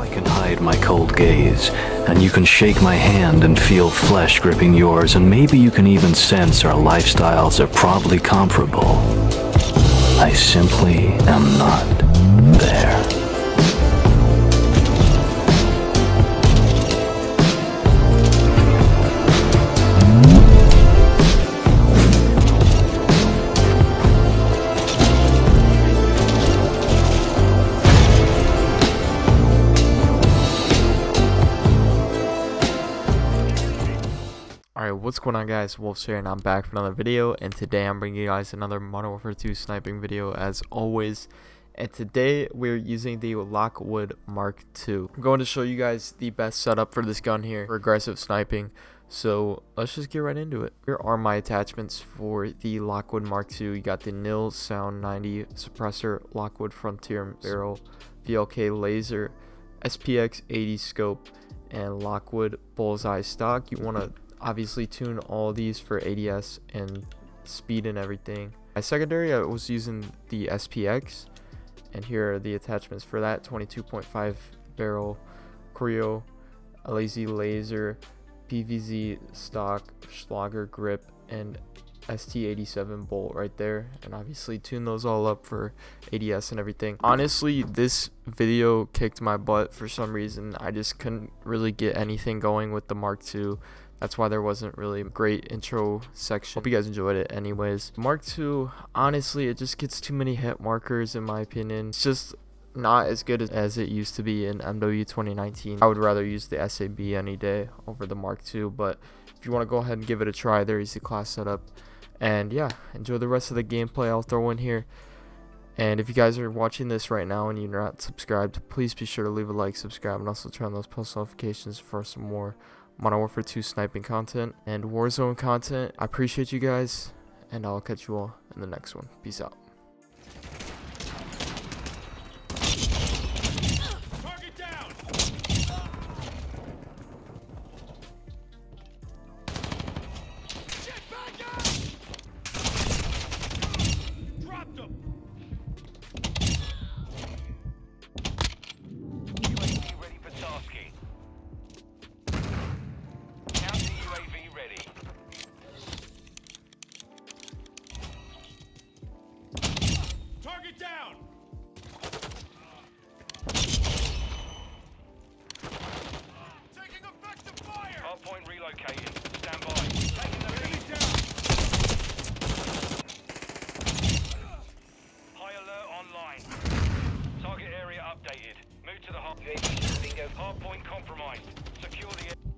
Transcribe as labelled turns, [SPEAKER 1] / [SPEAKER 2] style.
[SPEAKER 1] I can hide my cold gaze, and you can shake my hand and feel flesh gripping yours, and maybe you can even sense our lifestyles are probably comparable. I simply am not there.
[SPEAKER 2] Alright, what's going on guys, Wolfz here and I'm back for another video and today I'm bringing you guys another Modern Warfare 2 sniping video as always and today we're using the Lockwood Mark II. I'm going to show you guys the best setup for this gun here for aggressive sniping so let's just get right into it. Here are my attachments for the Lockwood Mark II. You got the Nil Sound 90 suppressor, Lockwood Frontier barrel, VLK laser, SPX 80 scope, and Lockwood bullseye stock. You want to obviously tune all these for ADS and speed and everything. My secondary, I was using the SPX, and here are the attachments for that 22.5 barrel Creo, LAZ laser, PVZ stock, Schlager grip, and ST87 bolt right there and obviously tune those all up for ADS and everything. Honestly, this video kicked my butt for some reason. I just couldn't really get anything going with the Mark II. That's why there wasn't really a great intro section. Hope you guys enjoyed it anyways. Mark II, honestly, it just gets too many hit markers in my opinion. It's just not as good as it used to be in MW 2019. I would rather use the SAB any day over the Mark II, but if you want to go ahead and give it a try, there is the class setup. And yeah, enjoy the rest of the gameplay I'll throw in here. And if you guys are watching this right now and you're not subscribed, please be sure to leave a like, subscribe, and also turn on those post notifications for some more Modern Warfare 2 sniping content and Warzone content. I appreciate you guys, and I'll catch you all in the next one. Peace out.
[SPEAKER 3] Target down! Taking effective fire!
[SPEAKER 4] Hardpoint relocating. Stand by. Taking the lead.
[SPEAKER 3] down!
[SPEAKER 4] High alert online. Target area updated. Move to the hard. Bingo. Hardpoint compromised. Secure the.